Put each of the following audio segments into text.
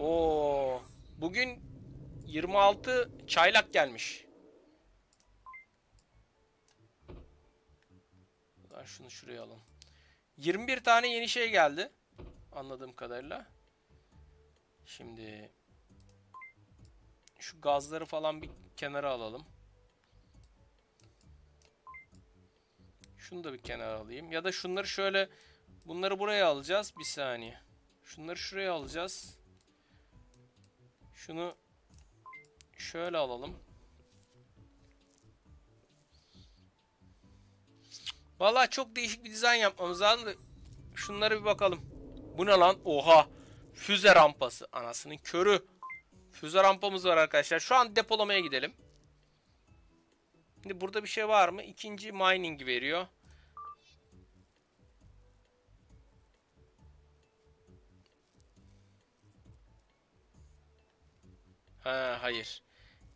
Oo. Bugün 26 çaylak gelmiş. Ben şunu şuraya alalım. 21 tane yeni şey geldi. Anladığım kadarıyla. Şimdi şu gazları falan bir kenara alalım. Şunu da bir kenara alayım. Ya da şunları şöyle bunları buraya alacağız. Bir saniye. Şunları şuraya alacağız. Şunu şöyle alalım. Vallahi çok değişik bir dizayn yapmamız lazım şunlara bir bakalım. Bu ne lan? Oha. Füze rampası. Anasının körü. Füze rampamız var arkadaşlar. Şu an depolamaya gidelim. Şimdi burada bir şey var mı? İkinci mining veriyor. Ha, hayır.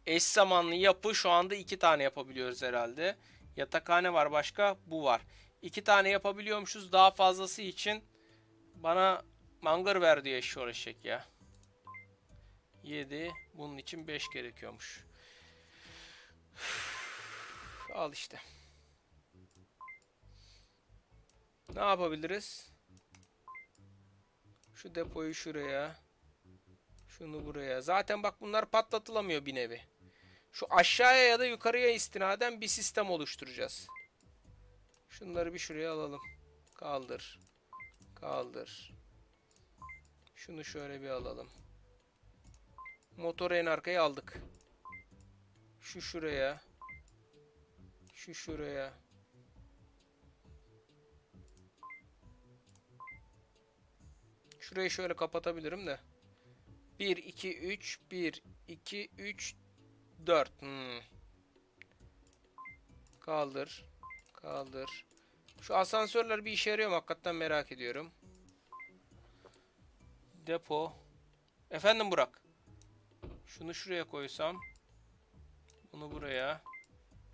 Eş zamanlı yapı şu anda iki tane yapabiliyoruz herhalde. Yatakhane var başka. Bu var. İki tane yapabiliyormuşuz. Daha fazlası için bana mangır ver diye eşi uğraşacak ya. 7. Bunun için 5 gerekiyormuş. Al işte. Ne yapabiliriz? Şu depoyu şuraya. Şunu buraya. Zaten bak bunlar patlatılamıyor bir nevi. Şu aşağıya ya da yukarıya istinaden bir sistem oluşturacağız. Şunları bir şuraya alalım. Kaldır. Kaldır. Şunu şöyle bir alalım. Motoru en arkaya aldık. Şu şuraya. Şu şuraya. Şurayı şöyle kapatabilirim de. 1, 2, 3, 1, 2, 3, 4. Hmm. Kaldır. Kaldır. Şu asansörler bir işe yarıyor mu? Hakikaten merak ediyorum. Depo. Efendim Burak. Şunu şuraya koysam. Bunu buraya.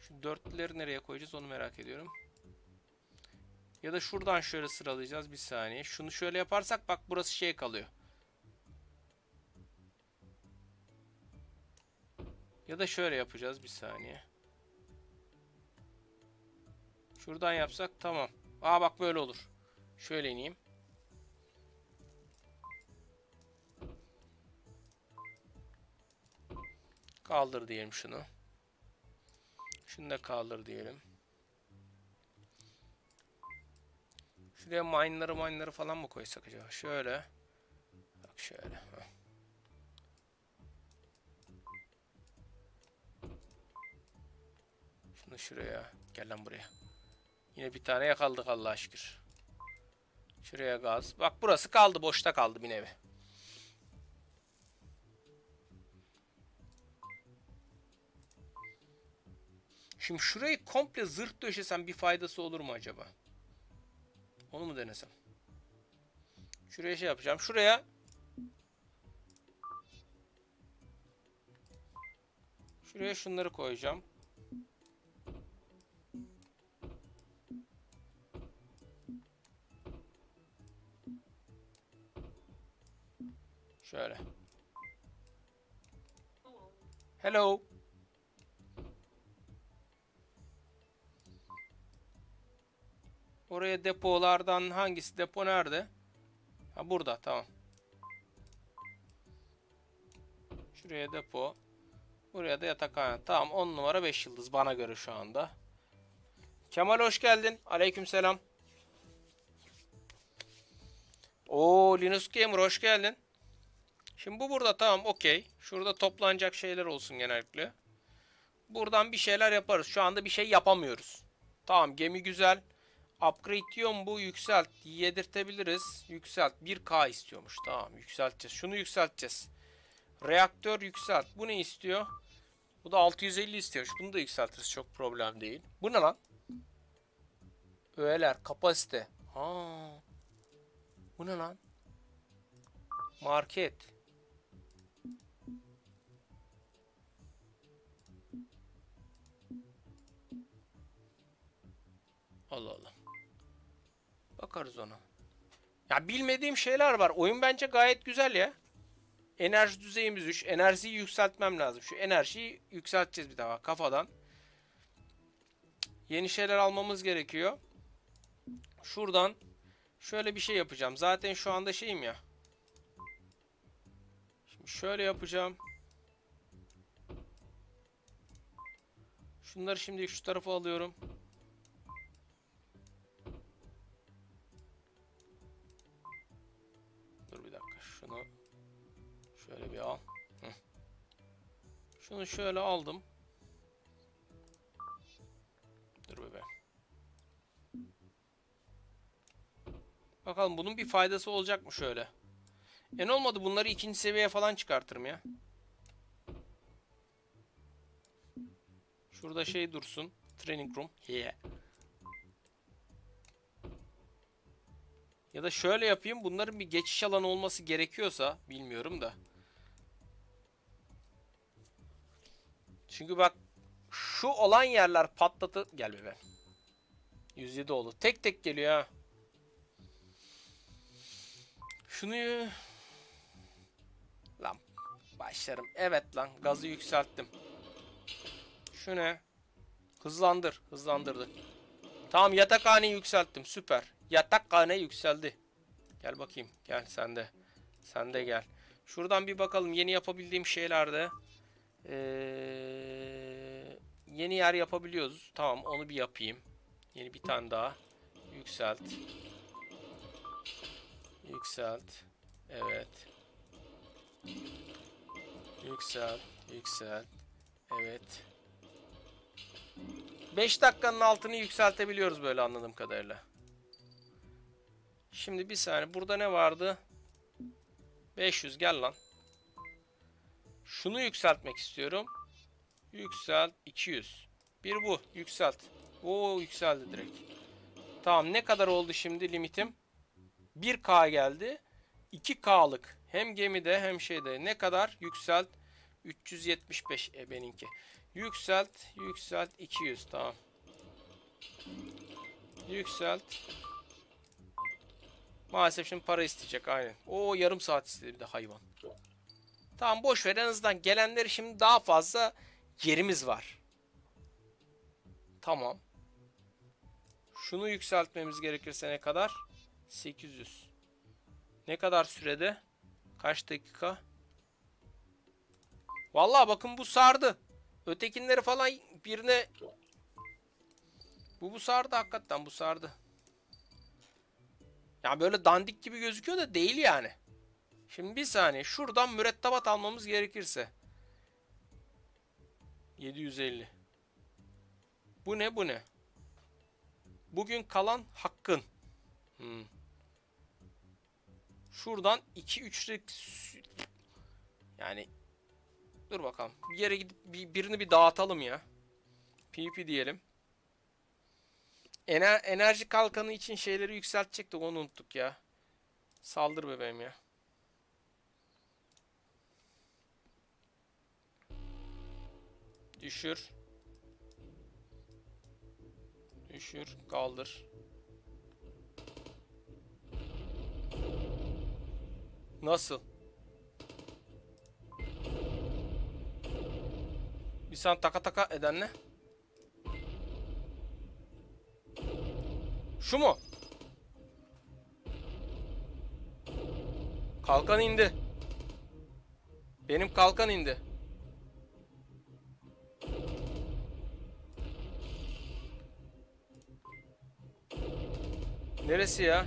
Şu dörtlüleri nereye koyacağız onu merak ediyorum. Ya da şuradan şöyle sıralayacağız. Bir saniye. Şunu şöyle yaparsak bak burası şey kalıyor. Ya da şöyle yapacağız bir saniye. Şuradan yapsak tamam. Aa bak böyle olur. Şöyle ineyim. Kaldır diyelim şunu. Şunu da kaldır diyelim. Şuraya mine'ları mine'ları falan mı koysak acaba? Şöyle. Bak şöyle. Heh. Şunu şuraya. Gel lan buraya. Yine bir tane yakaladık Allah'a şükür. Şuraya gaz. Bak burası kaldı. Boşta kaldı bir nevi. Şimdi şurayı komple zırh döşesem bir faydası olur mu acaba? Onu mu denesem? Şuraya şey yapacağım. Şuraya Şuraya şunları koyacağım. Şöyle. Hello. Oraya depolardan hangisi depo nerede? Ha burada tamam. Şuraya depo. Buraya da yatakhane. Tamam 10 numara 5 yıldız bana göre şu anda. Kemal hoş geldin. Aleykümselam. Oo Linus Gamer hoş geldin. Şimdi bu burada tamam okey. Şurada toplanacak şeyler olsun genellikle. Buradan bir şeyler yaparız. Şu anda bir şey yapamıyoruz. Tamam gemi güzel. Upgrade diyor bu? Yükselt. Yedirtebiliriz. Yükselt. 1K istiyormuş. Tamam yükselteceğiz. Şunu yükselteceğiz. Reaktör yükselt. Bu ne istiyor? Bu da 650 istiyormuş. Bunu da yükseltiriz. Çok problem değil. Bu ne lan? Öğeler. Kapasite. Ha. Bu ne lan? Market. Allah Allah. Bakarız ona. Ya bilmediğim şeyler var. Oyun bence gayet güzel ya. Enerji düzeyimiz 3. Enerjiyi yükseltmem lazım. Şu enerjiyi yükselteceğiz bir daha kafadan. Yeni şeyler almamız gerekiyor. Şuradan şöyle bir şey yapacağım. Zaten şu anda şeyim ya. Şimdi şöyle yapacağım. Şunları şimdi şu tarafa alıyorum. Şöyle bir al. Şunu şöyle aldım. Dur bebeğim. Bakalım bunun bir faydası olacak mı şöyle. En olmadı bunları ikinci seviyeye falan çıkartırım ya. Şurada şey dursun. Training room. Yeah. Ya da şöyle yapayım. Bunların bir geçiş alanı olması gerekiyorsa bilmiyorum da. Çünkü bak şu olan yerler patlatı gel bebeğim. 107 oldu. Tek tek geliyor ha. Şunu lan başlarım. Evet lan gazı yükselttim. Şu ne? Hızlandır. Hızlandırdı. Tamam yatakhaneyi yükselttim. Süper. Yatakhane yükseldi. Gel bakayım. Gel sen de. Sen de gel. Şuradan bir bakalım yeni yapabildiğim şeylerde. Ee, yeni yer yapabiliyoruz. Tamam onu bir yapayım. Yeni bir tane daha. Yükselt. Yükselt. Evet. Yükselt. Yükselt. Evet. 5 dakikanın altını yükseltebiliyoruz böyle anladığım kadarıyla. Şimdi bir saniye. Burada ne vardı? 500 gel lan. Şunu yükseltmek istiyorum. Yükselt 200. Bir bu. Yükselt. Oo yükseldi direkt. Tamam ne kadar oldu şimdi limitim? 1K geldi. 2K'lık. Hem gemide hem şeyde. Ne kadar? Yükselt. 375 e benimki. Yükselt. Yükselt. 200. Tamam. Yükselt. Maalesef şimdi para isteyecek aynen. O yarım saat istedi bir de hayvan. Tamam boş ver en azından gelenleri şimdi daha fazla yerimiz var. Tamam. Şunu yükseltmemiz gerekirse ne kadar? 800. Ne kadar sürede? Kaç dakika? Vallahi bakın bu sardı. Ötekinleri falan birine bu bu sardı hakikaten bu sardı. Ya böyle dandik gibi gözüküyor da değil yani. Şimdi bir saniye şuradan mürettebat almamız gerekirse. 750. Bu ne bu ne? Bugün kalan hakkın. Hmm. Şuradan 2-3'lik yani dur bakalım. Bir yere gidip bir, birini bir dağıtalım ya. PP diyelim. Ener enerji kalkanı için şeyleri yükseltecektik onu unuttuk ya. Saldır bebeğim ya. Düşür. Düşür. Kaldır. Nasıl? Bir sen taka taka eden ne? Şu mu? Kalkan indi. Benim kalkan indi. Neresi ya?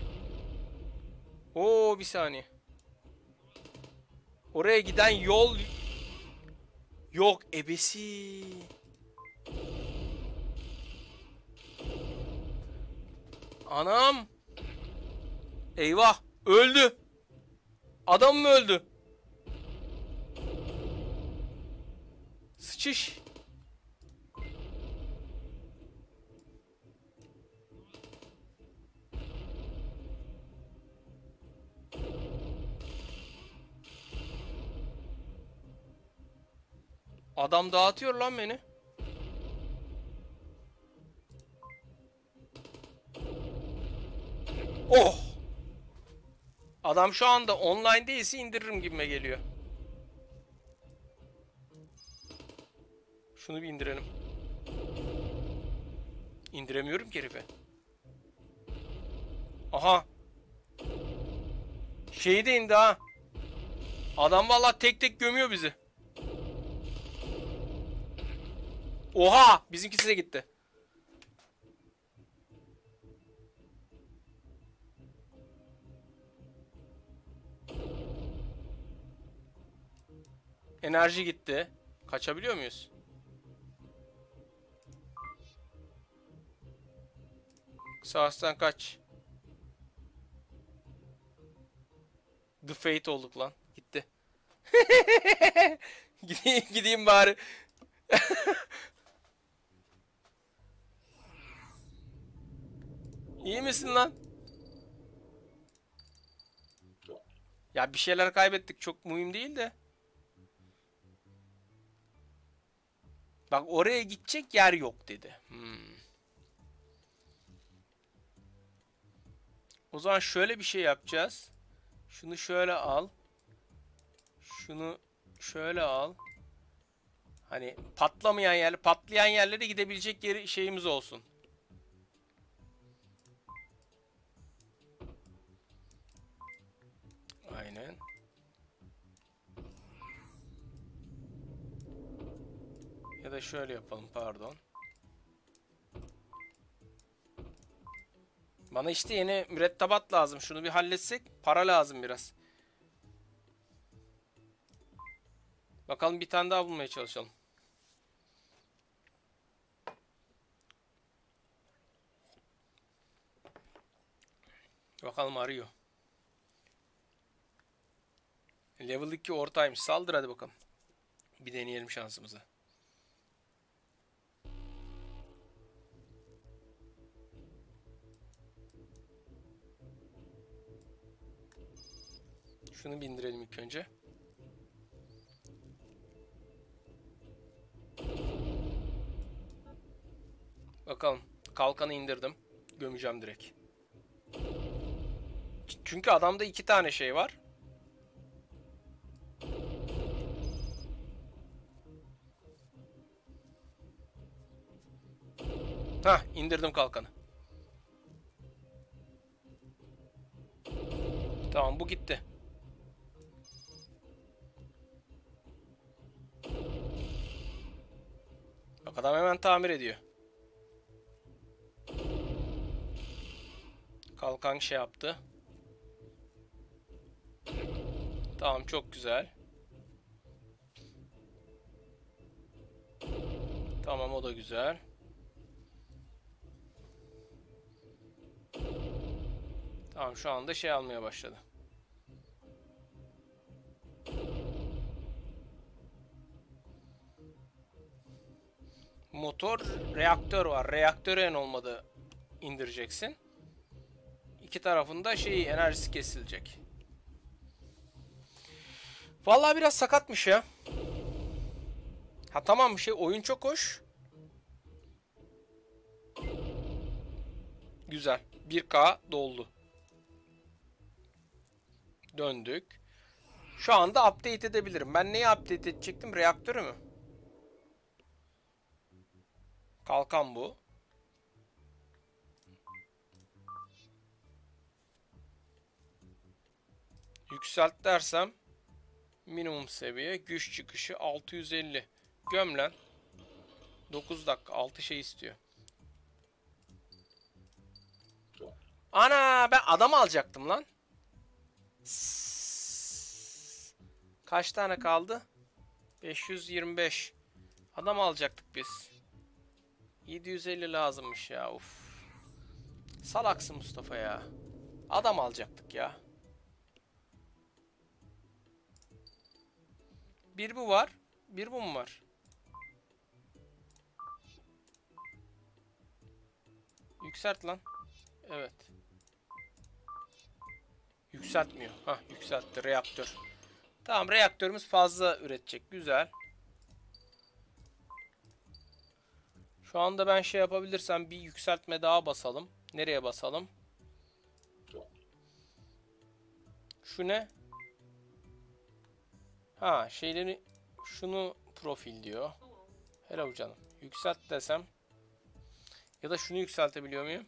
Oo bir saniye. Oraya giden yol yok ebesi. Anam. Eyvah. Öldü. Adam mı öldü? Sıçış. Adam dağıtıyor lan beni. Oh! Adam şu anda online değilse indiririm gibime geliyor. Şunu bir indirelim. İndiremiyorum ki herife. Aha. Şeyi de indi ha. Adam vallahi tek tek gömüyor bizi. Oha! Bizimkisi de gitti. Enerji gitti. Kaçabiliyor muyuz? Sağdan kaç. The Fate olduk lan. Gitti. gideyim, gideyim bari. İyi misin lan? Ya bir şeyler kaybettik. Çok mühim değil de. Bak oraya gidecek yer yok dedi. Hmm. O zaman şöyle bir şey yapacağız. Şunu şöyle al. Şunu şöyle al. Hani patlamayan yer, patlayan yerlere gidebilecek yeri şeyimiz olsun. Aynen. Ya da şöyle yapalım pardon. Bana işte yeni mürettebat lazım. Şunu bir halletsek para lazım biraz. Bakalım bir tane daha bulmaya çalışalım. Bakalım arıyor. Level 2 ortaymış. Saldır hadi bakalım. Bir deneyelim şansımızı. Şunu bindirelim ilk önce. Bakalım. Kalkanı indirdim. Gömeceğim direkt. Çünkü adamda iki tane şey var. Hah indirdim kalkanı. Tamam bu gitti. Bak adam hemen tamir ediyor. Kalkan şey yaptı. Tamam çok güzel. Tamam o da güzel. Tamam şu anda şey almaya başladı. Motor, reaktör var. Reaktörü en olmadı indireceksin. İki tarafında şey enerjisi kesilecek. Vallahi biraz sakatmış ya. Ha tamam şey oyun çok hoş. Güzel. 1K doldu. Döndük. Şu anda update edebilirim. Ben neyi update edecektim? Reaktörü mü? Kalkan bu. Yükselt dersem minimum seviye güç çıkışı 650. Göm lan. 9 dakika 6 şey istiyor. Ana ben adam alacaktım lan. Kaç tane kaldı? 525. Adam alacaktık biz. 750 lazımmış ya uf. Salaksın Mustafa ya. Adam alacaktık ya. Bir bu var. Bir bu mu var? Yükselt lan. Evet. Yükseltmiyor. Hah yükseltti reaktör. Tamam reaktörümüz fazla üretecek. Güzel. Şu anda ben şey yapabilirsem bir yükseltme daha basalım. Nereye basalım? Şu ne? Ha şeyleri şunu profil diyor. Hello canım. Yükselt desem. Ya da şunu yükseltebiliyor muyum?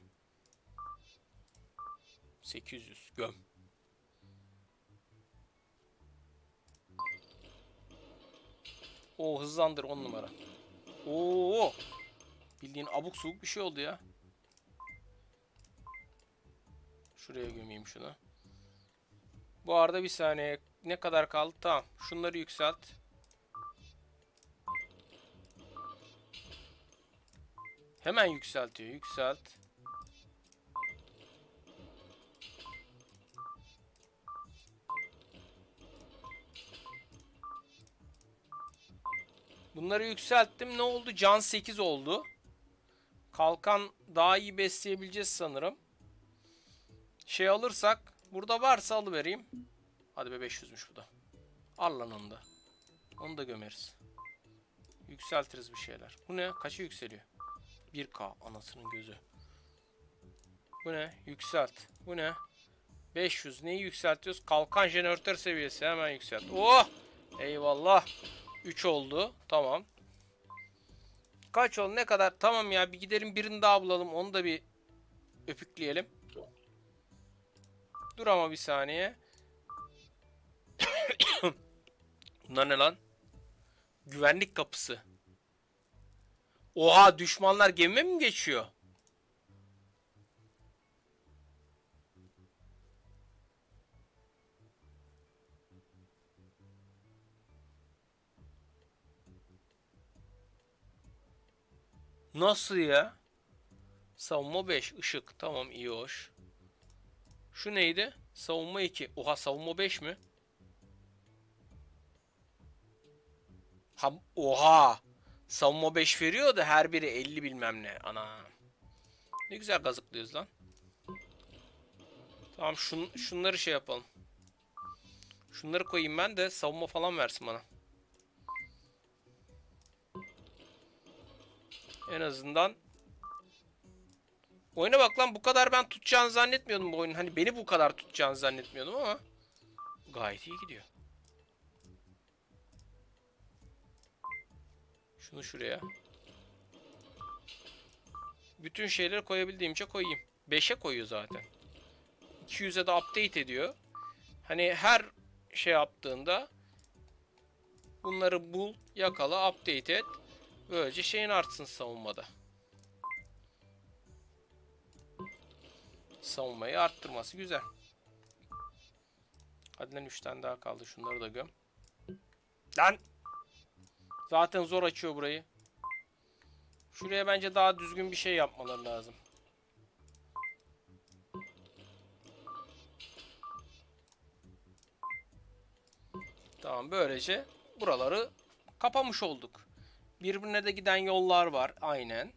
800 göm. O hızlandır 10 numara. Oo! Bildiğin abuk subuk bir şey oldu ya. Şuraya gömeyim şunu. Bu arada bir saniye. Ne kadar kaldı? Tamam. Şunları yükselt. Hemen yükseltiyor. Yükselt. Bunları yükselttim. Ne oldu? Can 8 oldu. Kalkan daha iyi besleyebileceğiz sanırım. Şey alırsak burada varsa alıvereyim. Hadi be 500'müş bu da. Al lan onu da. Onu da gömeriz. Yükseltiriz bir şeyler. Bu ne? Kaça yükseliyor? 1K anasının gözü. Bu ne? Yükselt. Bu ne? 500. Neyi yükseltiyoruz? Kalkan jeneratör seviyesi. Hemen yükselt. Oh! Eyvallah. 3 oldu. Tamam. Kaç oldu? Ne kadar? Tamam ya bir gidelim birini daha bulalım. Onu da bir öpükleyelim. Dur ama bir saniye. Bunlar ne lan? Güvenlik kapısı. Oha düşmanlar gemime mi geçiyor? Nasıl ya? Savunma 5. ışık. Tamam iyi hoş. Şu neydi? Savunma 2. Oha savunma 5 mi? Ha, oha. Savunma 5 veriyor da her biri 50 bilmem ne. Ana. Ne güzel kazıklıyoruz lan. Tamam şun, şunları şey yapalım. Şunları koyayım ben de savunma falan versin bana. En azından Oyuna bak lan bu kadar ben tutacağını zannetmiyordum bu oyunun. Hani beni bu kadar tutacağını zannetmiyordum ama gayet iyi gidiyor. Şunu şuraya. Bütün şeyleri koyabildiğimce koyayım. 5'e koyuyor zaten. 200'e de update ediyor. Hani her şey yaptığında bunları bul, yakala, update et. Böylece şeyin artsın savunmada. Savunmayı arttırması güzel. Hadi lan 3 tane daha kaldı. Şunları da göm. Lan! Zaten zor açıyor burayı. Şuraya bence daha düzgün bir şey yapmaları lazım. Tamam böylece buraları kapamış olduk. Birbirine de giden yollar var aynen.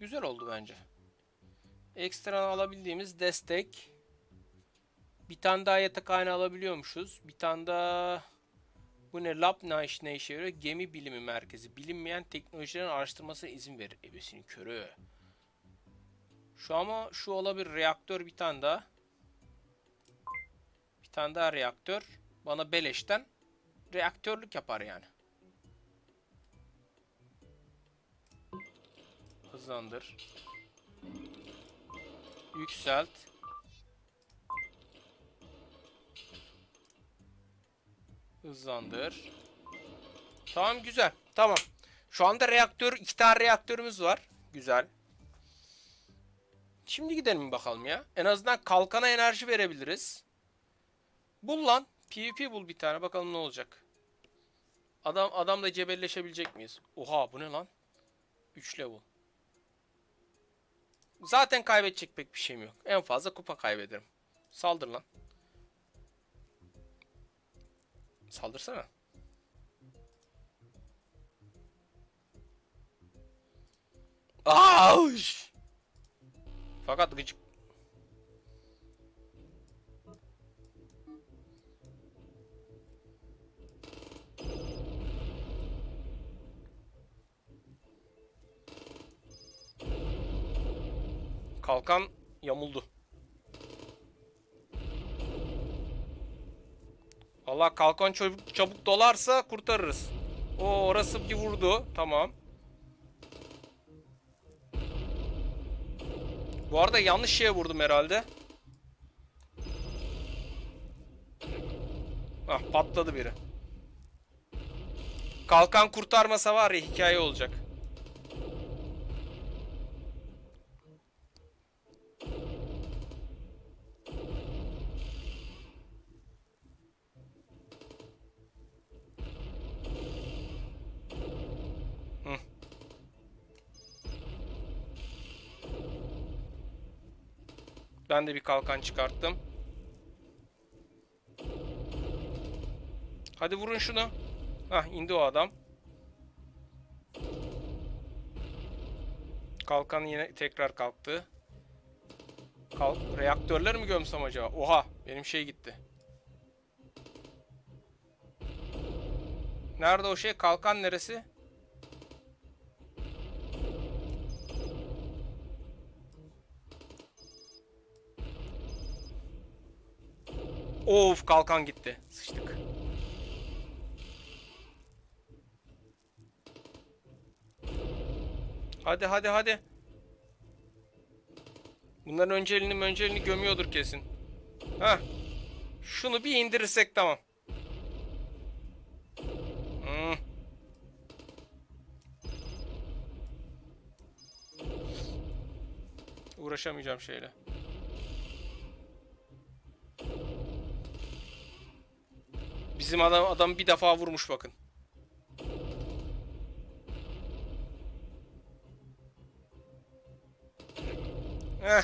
Güzel oldu bence. Ekstra alabildiğimiz destek. Bir tane daha yatakhane alabiliyormuşuz. Bir tane daha bu ne? Lab iş, ne işe yarıyor? Gemi bilimi merkezi. Bilinmeyen teknolojilerin araştırmasına izin verir. Ebesinin körü. Şu ama şu olabilir. Reaktör bir tane daha. Bir tane daha reaktör. Bana beleşten reaktörlük yapar yani. Hızlandır. Yükselt. Hızlandır. Tamam güzel. Tamam. Şu anda reaktör, iki tane reaktörümüz var. Güzel. Şimdi gidelim bakalım ya. En azından kalkana enerji verebiliriz. Bul lan. PvP bul bir tane. Bakalım ne olacak. Adam adamla cebelleşebilecek miyiz? Oha bu ne lan? 3 level. Zaten kaybedecek pek bir şeyim yok. En fazla kupa kaybederim. Saldır lan. Saldırsana. Auş! Fakat gıcık. Kalkan yamuldu. Allah kalkan çabuk, çabuk dolarsa kurtarırız. O orası bir vurdu. Tamam. Bu arada yanlış şeye vurdum herhalde. Ah patladı biri. Kalkan kurtarmasa var ya hikaye olacak. Ben de bir kalkan çıkarttım. Hadi vurun şunu. Hah indi o adam. Kalkan yine tekrar kalktı. Kalk reaktörler mi gömsem acaba? Oha benim şey gitti. Nerede o şey? Kalkan neresi? Of kalkan gitti. Sıçtık. Hadi hadi hadi. Bunların öncelini öncelini gömüyordur kesin. Ha. Şunu bir indirirsek tamam. Hmm. Uğraşamayacağım şeyle. Bizim adam adam bir defa vurmuş bakın. Heh.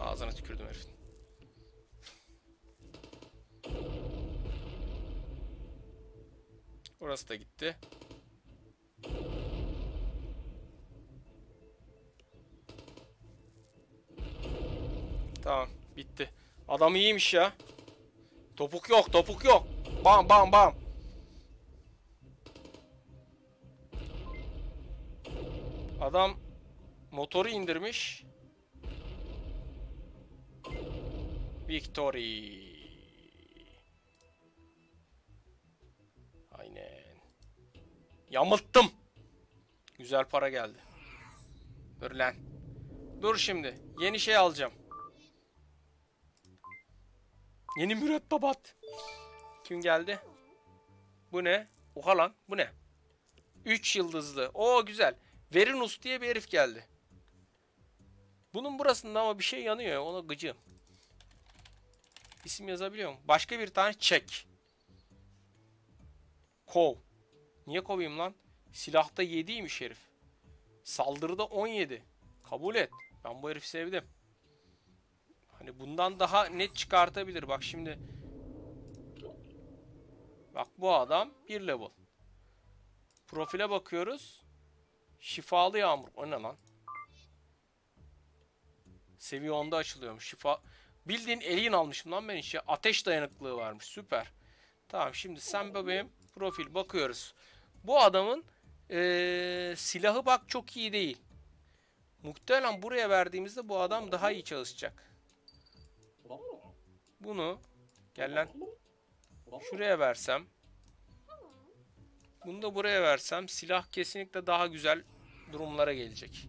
Ağzına tükürdüm herifin. Orası da gitti. Tamam, bitti. Adam iyiymiş ya. Topuk yok, topuk yok. Bam bam bam. Adam motoru indirmiş. Victory. Aynen. Yamılttım. Güzel para geldi. Dur lan. Dur şimdi. Yeni şey alacağım. Yeni mürettebat. Kim geldi? Bu ne? Oha lan. Bu ne? 3 yıldızlı. Oo güzel. Verinus diye bir herif geldi. Bunun burasında ama bir şey yanıyor. ya, Ona gıcığım. İsim yazabiliyor mu? Başka bir tane çek. Kov. Niye kovayım lan? Silahta 7'ymiş herif. Saldırıda 17. Kabul et. Ben bu herifi sevdim. Hani bundan daha net çıkartabilir. Bak şimdi. Bak bu adam bir level. Profile bakıyoruz. Şifalı yağmur. O ne lan? Seviye 10'da açılıyormuş. Şifa... Bildiğin alien almışım lan ben işte. Ateş dayanıklılığı varmış. Süper. Tamam şimdi sen bebeğim profil bakıyoruz. Bu adamın eee, silahı bak çok iyi değil. Muhtemelen buraya verdiğimizde bu adam daha iyi çalışacak. Bunu gel lan şuraya versem bunu da buraya versem silah kesinlikle daha güzel durumlara gelecek.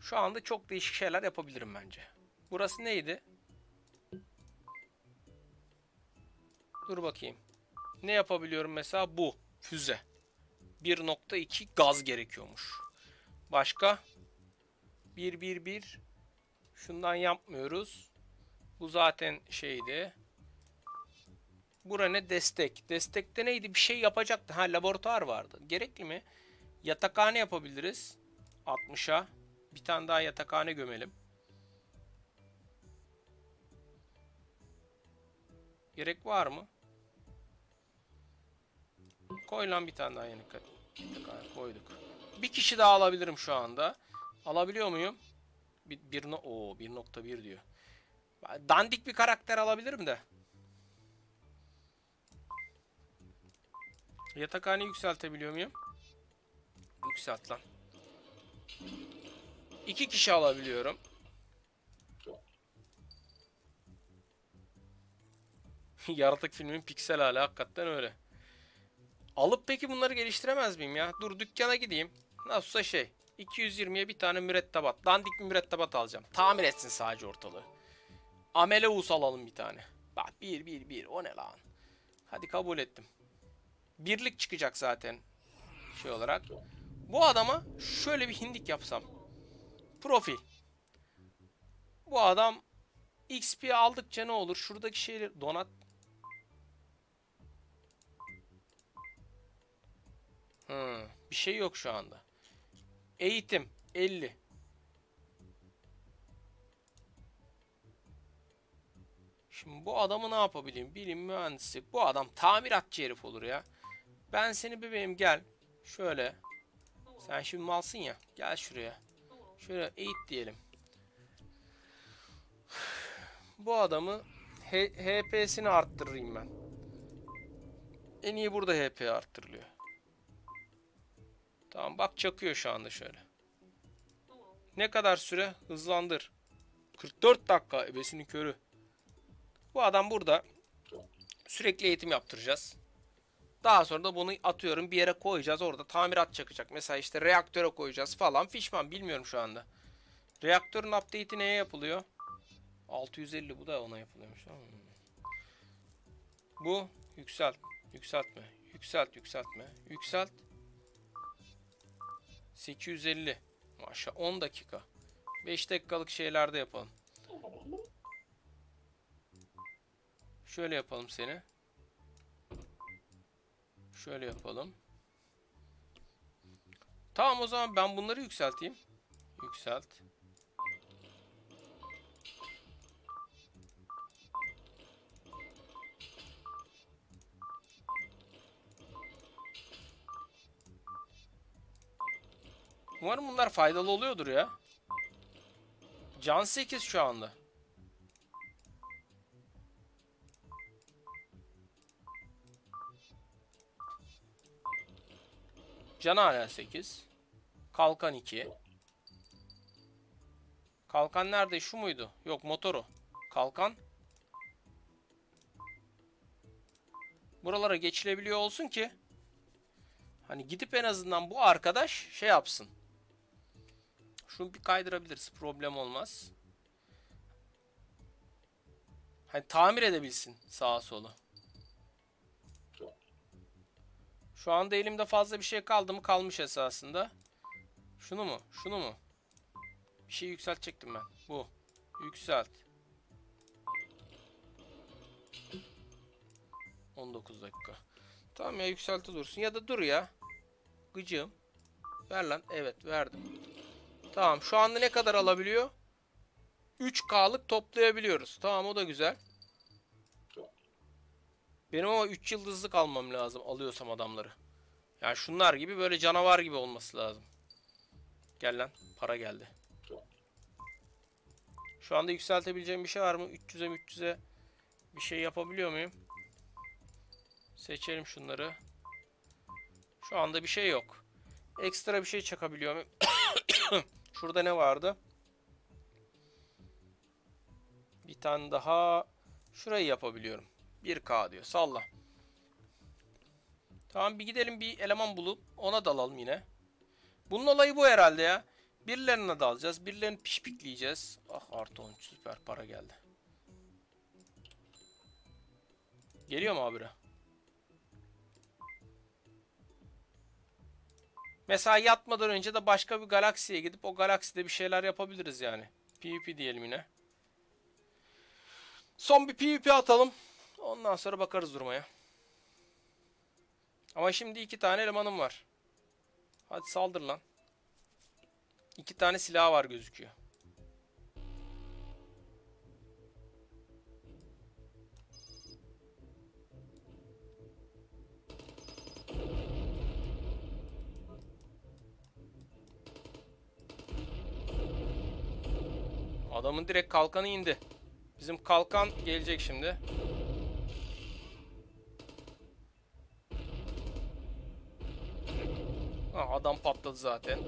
Şu anda çok değişik şeyler yapabilirim bence. Burası neydi? Dur bakayım. Ne yapabiliyorum mesela bu füze. 1.2 gaz gerekiyormuş. Başka? 1 1 1 Şundan yapmıyoruz. Bu zaten şeydi. Bura ne destek? Destekte neydi? Bir şey yapacaktı. Ha laboratuvar vardı. Gerekli mi? Yatakhane yapabiliriz. 60'a. Bir tane daha yatakhane gömelim. Gerek var mı? Koy lan bir tane daha yatakhane koyduk. Bir kişi daha alabilirim şu anda. Alabiliyor muyum? Bir, bir Oo, 1.1 diyor. Dandik bir karakter alabilirim de. Yatakhaneyi yükseltebiliyor muyum? Yükselt lan. İki kişi alabiliyorum. Yaratık filmin piksel hali hakikaten öyle. Alıp peki bunları geliştiremez miyim ya? Dur dükkana gideyim. Nasılsa şey. 220'ye bir tane mürettebat. Dandik bir mürettebat alacağım. Tamir etsin sadece ortalığı. Ameleus alalım bir tane. Bak bir bir bir o ne lan? Hadi kabul ettim. Birlik çıkacak zaten şey olarak. Bu adama şöyle bir hindik yapsam. Profil. Bu adam XP aldıkça ne olur? Şuradaki şeyleri donat. Hmm, bir şey yok şu anda. Eğitim 50. Şimdi bu adamı ne yapabileyim? Bilim mühendisi. Bu adam tamiratçı herif olur ya. Ben seni bebeğim gel. Şöyle. Sen şimdi malsın ya. Gel şuraya. Şöyle eğit diyelim. Bu adamı HP'sini arttırayım ben. En iyi burada HP arttırılıyor. Tamam bak çakıyor şu anda şöyle. Ne kadar süre? Hızlandır. 44 dakika ebesinin körü. Bu adam burada sürekli eğitim yaptıracağız. Daha sonra da bunu atıyorum bir yere koyacağız. Orada tamirat çakacak. Mesela işte reaktöre koyacağız falan. Fişman bilmiyorum şu anda. Reaktörün update'i neye yapılıyor? 650 bu da ona yapılıyormuş. Bu yükselt. Yükseltme. Yükselt yükseltme. Yükselt. 850. Maşallah 10 dakika. 5 dakikalık şeylerde yapalım. Şöyle yapalım seni. Şöyle yapalım. Tamam o zaman ben bunları yükselteyim. Yükselt. Umarım bunlar faydalı oluyordur ya. Can 8 şu anda. Can hala 8. Kalkan 2. Kalkan nerede? Şu muydu? Yok motoru. Kalkan. Buralara geçilebiliyor olsun ki. Hani gidip en azından bu arkadaş şey yapsın. Şunu bir kaydırabiliriz. Problem olmaz. Hani tamir edebilsin sağa solu. Şu anda elimde fazla bir şey kaldı mı? Kalmış esasında. Şunu mu? Şunu mu? Bir şey yükseltecektim ben. Bu. Yükselt. 19 dakika. Tamam ya yükselti dursun. Ya da dur ya. Gıcığım. Ver lan. Evet verdim. Tamam şu anda ne kadar alabiliyor? 3K'lık toplayabiliyoruz. Tamam o da güzel. Benim ama 3 yıldızlık almam lazım alıyorsam adamları. Yani şunlar gibi böyle canavar gibi olması lazım. Gel lan para geldi. Şu anda yükseltebileceğim bir şey var mı? 300'e 300'e bir şey yapabiliyor muyum? Seçelim şunları. Şu anda bir şey yok. Ekstra bir şey çakabiliyor muyum? Şurada ne vardı? Bir tane daha şurayı yapabiliyorum. 1K diyor. Salla. Tamam bir gidelim bir eleman bulup ona dalalım yine. Bunun olayı bu herhalde ya. Birilerine dalacağız. Birilerini pişpikleyeceğiz. Ah artı 13 süper para geldi. Geliyor mu abi? Mesela yatmadan önce de başka bir galaksiye gidip o galakside bir şeyler yapabiliriz yani. PvP diyelim yine. Son bir PvP atalım. Ondan sonra bakarız durmaya. Ama şimdi iki tane elemanım var. Hadi saldır lan. İki tane silah var gözüküyor. Adamın direkt kalkanı indi. Bizim kalkan gelecek şimdi. patladı zaten.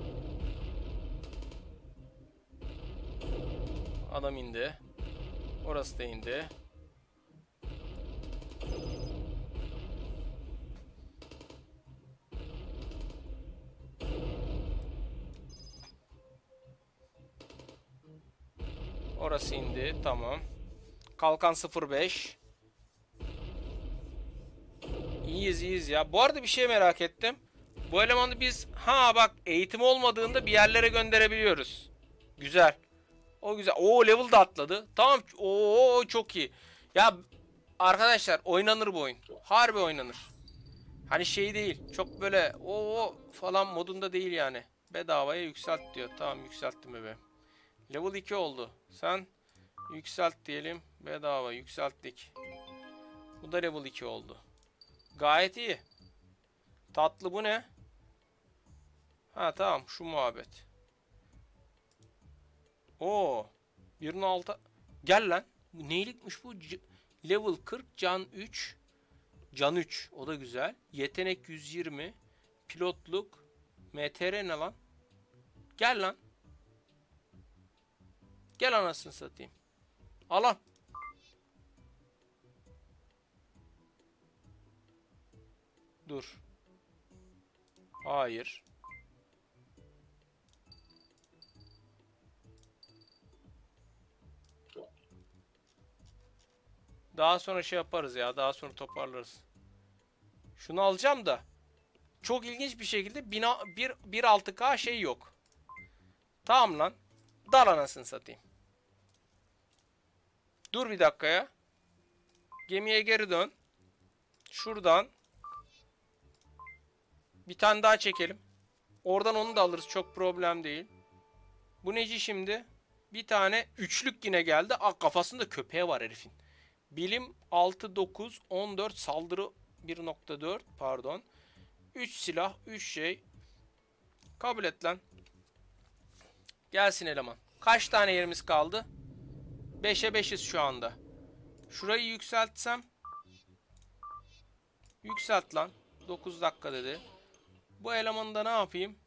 Adam indi. Orası da indi. Orası indi. Tamam. Kalkan 05. İyiyiz iyiyiz ya. Bu arada bir şey merak ettim. Bu elemanı biz ha bak eğitim olmadığında bir yerlere gönderebiliyoruz. Güzel. O güzel. Oo level da atladı. Tamam. Oo çok iyi. Ya arkadaşlar oynanır bu oyun. Harbi oynanır. Hani şey değil. Çok böyle o falan modunda değil yani. Bedavaya yükselt diyor. Tamam yükselttim bebeğim. Level 2 oldu. Sen yükselt diyelim. Bedava yükselttik. Bu da level 2 oldu. Gayet iyi. Tatlı bu ne? Ha tamam şu muhabbet. Oo. 1.6 Gel lan. Bu neylikmiş bu? C level 40 can 3. Can 3. O da güzel. Yetenek 120. Pilotluk. MTR ne lan? Gel lan. Gel anasını satayım. Al lan. Dur. Hayır. Daha sonra şey yaparız ya. Daha sonra toparlarız. Şunu alacağım da. Çok ilginç bir şekilde 1.6K şey yok. Tamam lan. Dal anasını satayım. Dur bir dakika ya. Gemiye geri dön. Şuradan. Bir tane daha çekelim. Oradan onu da alırız. Çok problem değil. Bu neci şimdi? Bir tane üçlük yine geldi. Aa, kafasında köpeği var herifin. Bilim 6, 9, 14, saldırı 1.4 pardon. 3 silah, 3 şey. Kabul et lan. Gelsin eleman. Kaç tane yerimiz kaldı? 5'e 5'iz şu anda. Şurayı yükseltsem. Yükselt lan. 9 dakika dedi. Bu elemanı da ne yapayım?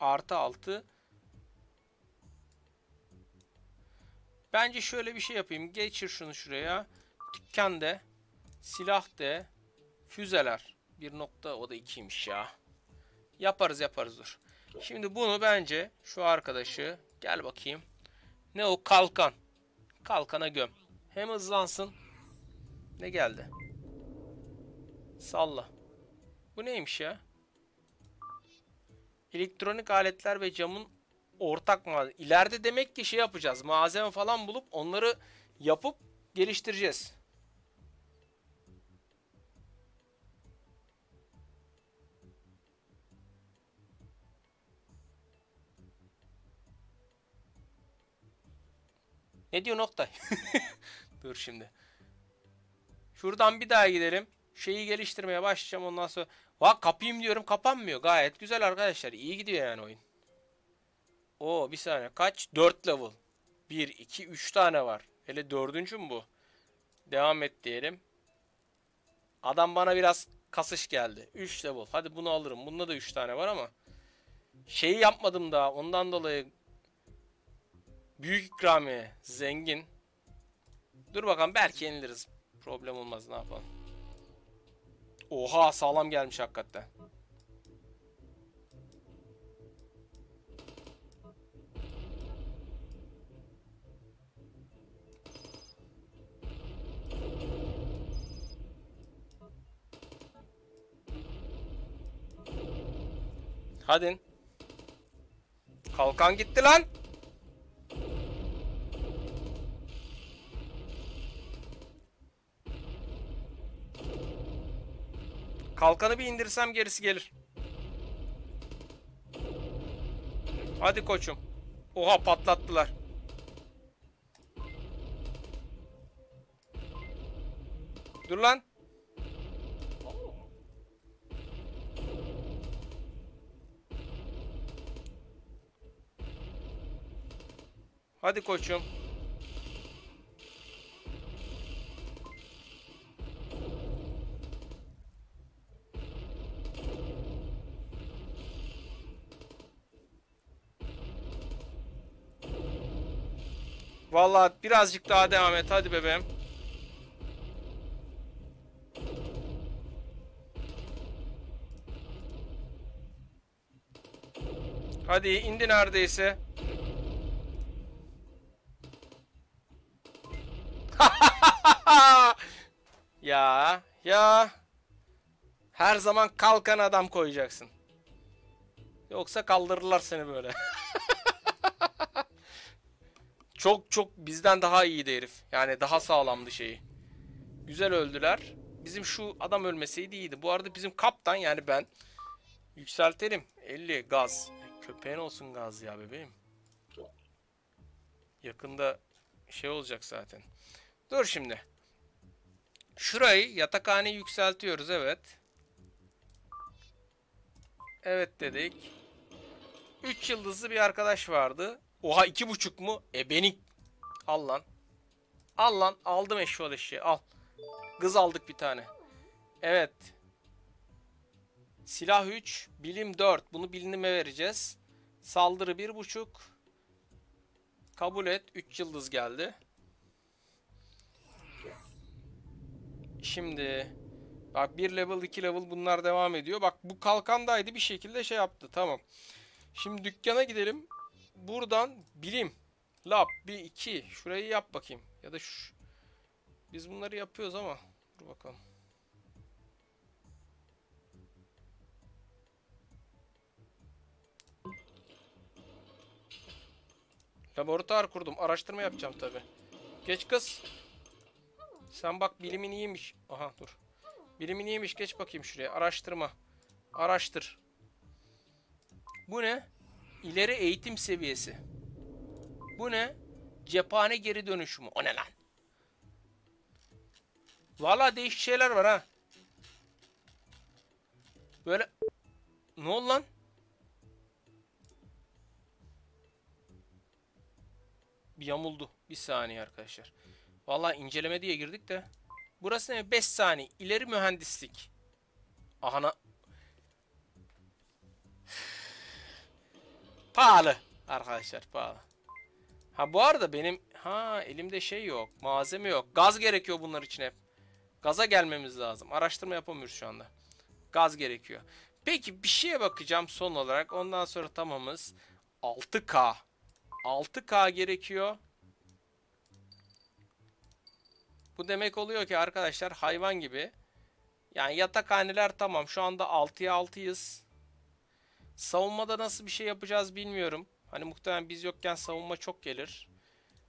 Artı 6. Bence şöyle bir şey yapayım. Geçir şunu şuraya. Dükkan de. Silah de. Füzeler. Bir nokta o da ikiymiş ya. Yaparız yaparız dur. Şimdi bunu bence şu arkadaşı gel bakayım. Ne o kalkan. Kalkana göm. Hem hızlansın. Ne geldi? Salla. Bu neymiş ya? Elektronik aletler ve camın ortak malzeme. İleride demek ki şey yapacağız. Malzeme falan bulup onları yapıp geliştireceğiz. Ne diyor Oktay? Dur şimdi. Şuradan bir daha gidelim. Şeyi geliştirmeye başlayacağım ondan sonra. Bak kapayım diyorum kapanmıyor. Gayet güzel arkadaşlar. İyi gidiyor yani oyun. Oo bir saniye. Kaç? 4 level. 1, 2, 3 tane var. Hele dördüncü mü bu? Devam et diyelim. Adam bana biraz kasış geldi. 3 level. Hadi bunu alırım. Bunda da 3 tane var ama. Şeyi yapmadım daha. Ondan dolayı Büyük ikramiye. Zengin. Dur bakalım belki yeniliriz. Problem olmaz ne yapalım. Oha sağlam gelmiş hakikaten. Hadi. Kalkan gitti lan. Kalkanı bir indirsem gerisi gelir. Hadi koçum. Oha patlattılar. Dur lan. Hadi koçum. Vallahi birazcık daha devam et. Hadi bebeğim. Hadi indi neredeyse. ya ya. Her zaman kalkan adam koyacaksın. Yoksa kaldırırlar seni böyle. çok çok bizden daha iyiydi herif. Yani daha sağlamdı şeyi. Güzel öldüler. Bizim şu adam ölmeseydi iyiydi. Bu arada bizim kaptan yani ben yükseltelim. 50 gaz. Köpeğin olsun gaz ya bebeğim. Yakında şey olacak zaten. Dur şimdi. Şurayı yatakhane yükseltiyoruz evet. Evet dedik. 3 yıldızlı bir arkadaş vardı. Oha iki buçuk mu? E beni al lan. Al lan aldım eşyol eşeği al. Kız aldık bir tane. Evet. Silah 3, bilim 4. Bunu bilinime vereceğiz. Saldırı 1.5. Kabul et. 3 yıldız geldi. Şimdi bak 1 level 2 level bunlar devam ediyor. Bak bu kalkandaydı bir şekilde şey yaptı. Tamam. Şimdi dükkana gidelim. Buradan bilim. Lab 1 2. Şurayı yap bakayım. Ya da şu biz bunları yapıyoruz ama dur bakalım. Laboratuvar kurdum. Araştırma yapacağım tabi. Geç kız. Sen bak bilimin iyiymiş. Aha dur. Bilimin iyiymiş. Geç bakayım şuraya. Araştırma. Araştır. Bu ne? İleri eğitim seviyesi. Bu ne? Cephane geri dönüşümü. O ne lan? Valla değişik şeyler var ha. Böyle... Ne oldu lan? Bir yamuldu. Bir saniye arkadaşlar. Valla inceleme diye girdik de. Burası ne? 5 saniye. İleri mühendislik. Ahana. Pahalı. Arkadaşlar pahalı. Ha bu arada benim... Ha elimde şey yok. Malzeme yok. Gaz gerekiyor bunlar için hep. Gaza gelmemiz lazım. Araştırma yapamıyoruz şu anda. Gaz gerekiyor. Peki bir şeye bakacağım son olarak. Ondan sonra tamamız. 6K. 6K gerekiyor. Bu demek oluyor ki arkadaşlar hayvan gibi. Yani yatakhaneler tamam. Şu anda 6'ya 6'yız. Savunmada nasıl bir şey yapacağız bilmiyorum. Hani muhtemelen biz yokken savunma çok gelir.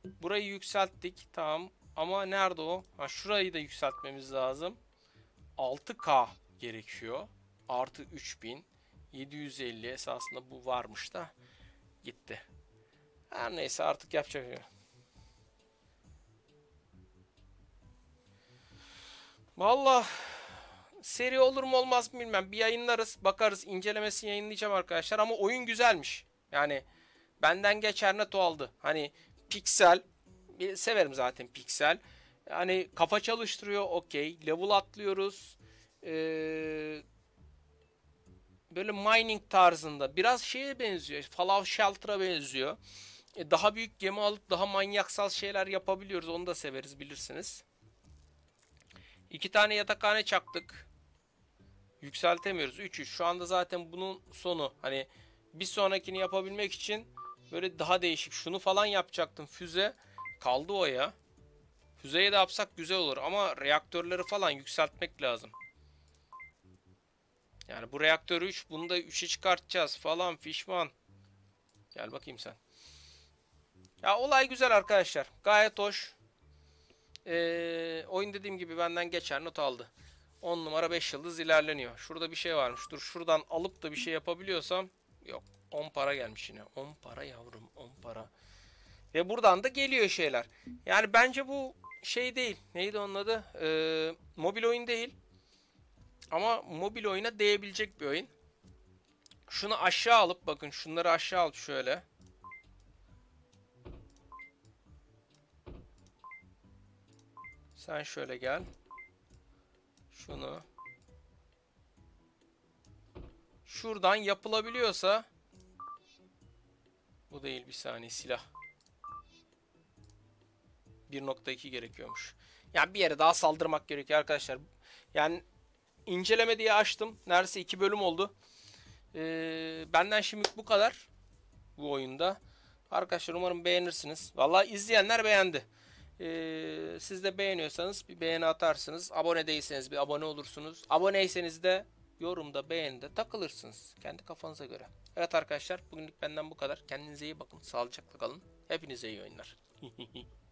Burayı yükselttik. Tamam. Ama nerede o? Ha, şurayı da yükseltmemiz lazım. 6K gerekiyor. Artı 3000. 750 esasında bu varmış da gitti. Her neyse artık yapacak. Valla seri olur mu olmaz mı bilmem. Bir yayınlarız, bakarız, incelemesini yayınlayacağım arkadaşlar ama oyun güzelmiş. Yani benden geçer net o aldı. Hani piksel severim zaten piksel. Hani kafa çalıştırıyor okey. Level atlıyoruz. Ee, böyle mining tarzında. Biraz şeye benziyor. Fallout Shelter'a benziyor. E, daha büyük gemi alıp daha manyaksal şeyler yapabiliyoruz. Onu da severiz bilirsiniz. İki tane yatakhane çaktık. Yükseltemiyoruz. 3 Şu anda zaten bunun sonu. Hani bir sonrakini yapabilmek için böyle daha değişik. Şunu falan yapacaktım. Füze. Kaldı o ya. Füzeyi de yapsak güzel olur ama reaktörleri falan yükseltmek lazım. Yani bu reaktör 3 bunu da 3'e çıkartacağız falan fişman. Gel bakayım sen. Ya olay güzel arkadaşlar. Gayet hoş. Ee, oyun dediğim gibi benden geçer not aldı. 10 numara 5 yıldız ilerleniyor. Şurada bir şey varmış. Dur şuradan alıp da bir şey yapabiliyorsam. Yok 10 para gelmiş yine. 10 para yavrum 10 para. Ve buradan da geliyor şeyler. Yani bence bu şey değil. Neydi onun adı? Ee, mobil oyun değil. Ama mobil oyuna değebilecek bir oyun. Şunu aşağı alıp bakın şunları aşağı alıp şöyle. Sen şöyle gel. Şunu. Şuradan yapılabiliyorsa bu değil bir saniye silah. 1.2 gerekiyormuş. Yani bir yere daha saldırmak gerekiyor arkadaşlar. Yani inceleme diye açtım. Neredeyse iki bölüm oldu. Ee, benden şimdi bu kadar. bu oyunda. Arkadaşlar umarım beğenirsiniz. Vallahi izleyenler beğendi. Ee, siz de beğeniyorsanız bir beğeni atarsınız. Abone değilseniz bir abone olursunuz. Aboneyseniz de yorumda beğenide takılırsınız. Kendi kafanıza göre. Evet arkadaşlar bugünlük benden bu kadar. Kendinize iyi bakın. Sağlıcakla kalın. Hepinize iyi oyunlar.